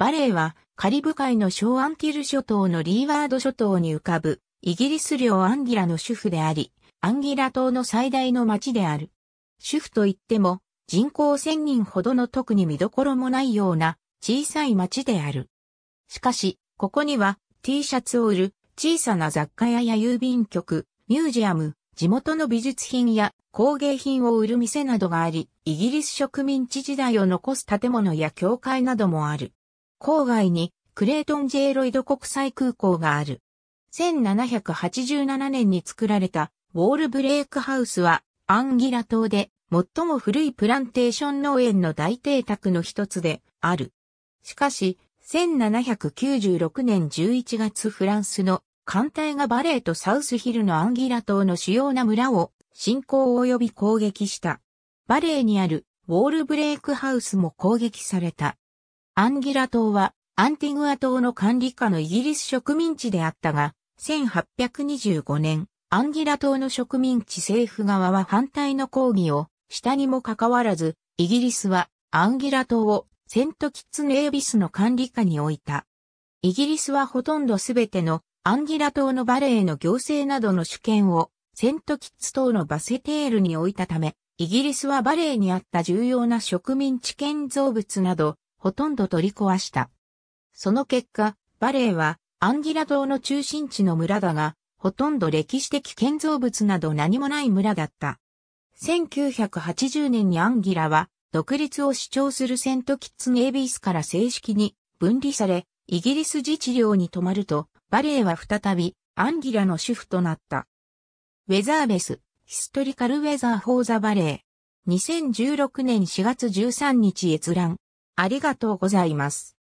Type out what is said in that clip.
バレーはカリブ海の小アンティル諸島のリーワード諸島に浮かぶイギリス領アンギラの主婦であり、アンギラ島の最大の町である。主婦といっても人口1000人ほどの特に見どころもないような小さい町である。しかし、ここには T シャツを売る小さな雑貨屋や郵便局、ミュージアム、地元の美術品や工芸品を売る店などがあり、イギリス植民地時代を残す建物や教会などもある。郊外にクレートン・ジェイロイド国際空港がある。1787年に作られたウォールブレイクハウスはアンギラ島で最も古いプランテーション農園の大邸宅の一つである。しかし、1796年11月フランスの艦隊がバレーとサウスヒルのアンギラ島の主要な村を侵攻及び攻撃した。バレーにあるウォールブレイクハウスも攻撃された。アンギラ島はアンティグア島の管理下のイギリス植民地であったが、1825年、アンギラ島の植民地政府側は反対の抗議をしたにもかかわらず、イギリスはアンギラ島をセントキッツネービスの管理下に置いた。イギリスはほとんどすべてのアンギラ島のバレーの行政などの主権をセントキッツ島のバセテールに置いたため、イギリスはバレーにあった重要な植民地建造物など、ほとんど取り壊した。その結果、バレーはアンギラ島の中心地の村だが、ほとんど歴史的建造物など何もない村だった。1980年にアンギラは独立を主張するセントキッツネイビースから正式に分離され、イギリス自治領に止まると、バレーは再びアンギラの主婦となった。ウェザーベス、ヒストリカルウェザーフォーザバレー。2016年4月13日閲覧。ありがとうございます。